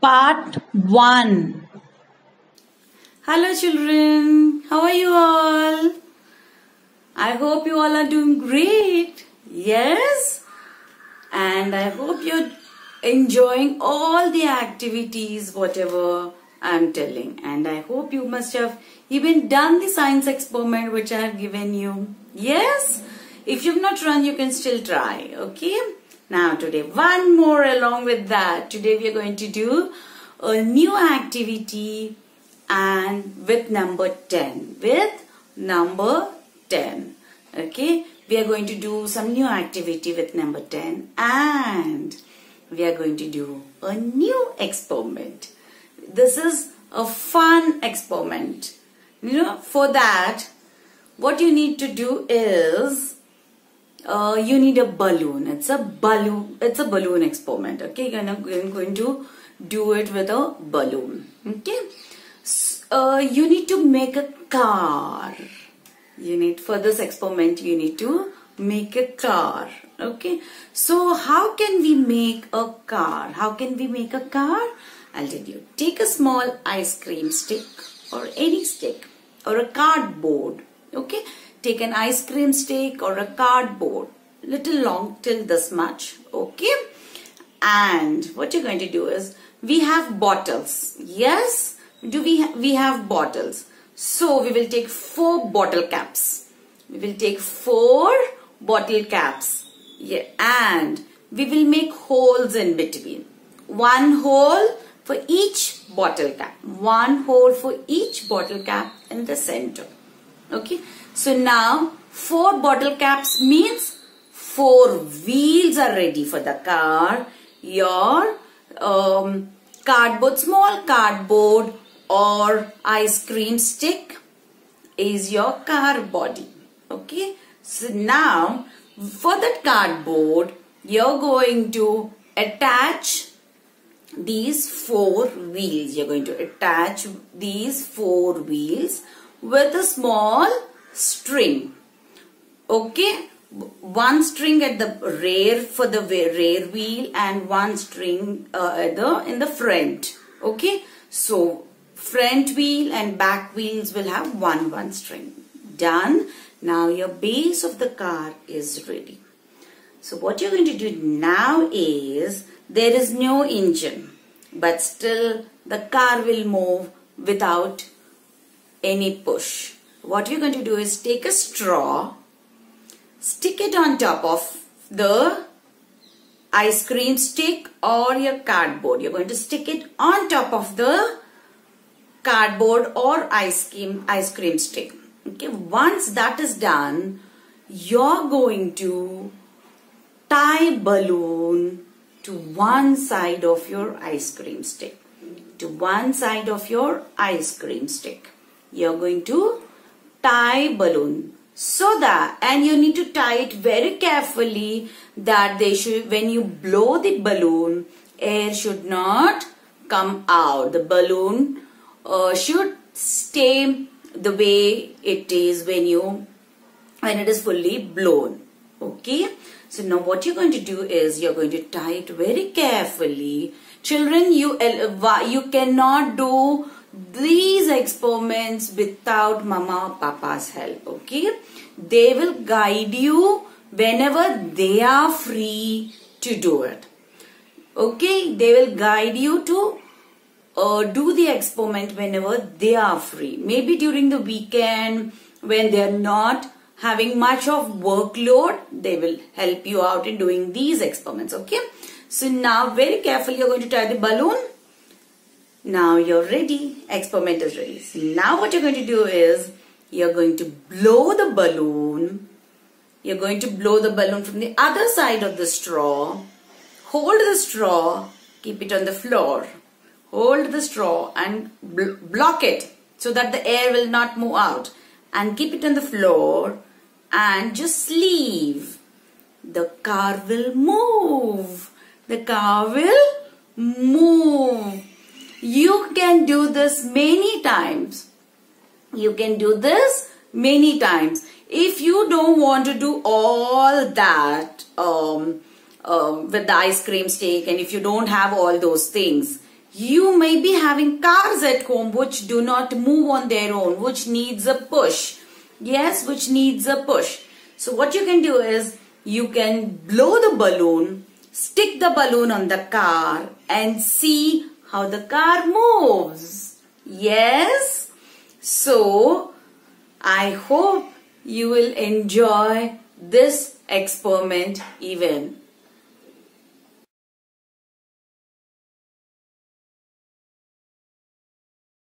Part 1 Hello children, how are you all? I hope you all are doing great. Yes? And I hope you're enjoying all the activities, whatever I'm telling. And I hope you must have even done the science experiment which I have given you. Yes? If you've not run, you can still try. Okay? Now today, one more along with that. Today we are going to do a new activity and with number 10. With number 10. Okay? We are going to do some new activity with number 10 and we are going to do a new experiment. This is a fun experiment. You know, for that, what you need to do is uh, you need a balloon. It's a balloon. It's a balloon experiment. Okay, I'm going to do it with a balloon. Okay, uh, you need to make a car. You need for this experiment. You need to make a car. Okay, so how can we make a car? How can we make a car? I'll tell you. Take a small ice cream stick or any stick or a cardboard. Okay take an ice cream stick or a cardboard. Little long till this much okay? And what you're going to do is we have bottles. Yes do we ha we have bottles. So we will take four bottle caps. We will take four bottle caps. Yeah and we will make holes in between. One hole for each bottle cap. One hole for each bottle cap in the center. Okay so now four bottle caps means four wheels are ready for the car. Your um, cardboard, small cardboard or ice cream stick is your car body. Okay. So now for that cardboard you're going to attach these four wheels. You're going to attach these four wheels with a small string. Okay, one string at the rear for the rear wheel and one string uh, the in the front. Okay, so front wheel and back wheels will have one one string. Done. Now your base of the car is ready. So what you're going to do now is there is no engine but still the car will move without any push what we're going to do is take a straw, stick it on top of the ice cream stick or your cardboard. You're going to stick it on top of the cardboard or ice cream, ice cream stick. Okay, once that is done, you're going to tie balloon to one side of your ice cream stick. To one side of your ice cream stick. You're going to tie balloon. So that and you need to tie it very carefully that they should when you blow the balloon air should not come out. The balloon uh, should stay the way it is when you when it is fully blown. Okay? So now what you're going to do is you're going to tie it very carefully. Children you you cannot do these experiments without mama papa's help okay? They will guide you whenever they are free to do it okay? They will guide you to uh, do the experiment whenever they are free. Maybe during the weekend when they are not having much of workload they will help you out in doing these experiments okay? So now very carefully you're going to tie the balloon now you're ready. Experiment is ready. Now what you're going to do is you're going to blow the balloon. You're going to blow the balloon from the other side of the straw. Hold the straw. Keep it on the floor. Hold the straw and bl block it so that the air will not move out. And keep it on the floor and just leave. The car will move. The car will move you can do this many times. You can do this many times. If you don't want to do all that um, um, with the ice cream stick and if you don't have all those things, you may be having cars at home which do not move on their own, which needs a push. Yes, which needs a push. So what you can do is you can blow the balloon, stick the balloon on the car and see how the car moves. Yes? So, I hope you will enjoy this experiment even.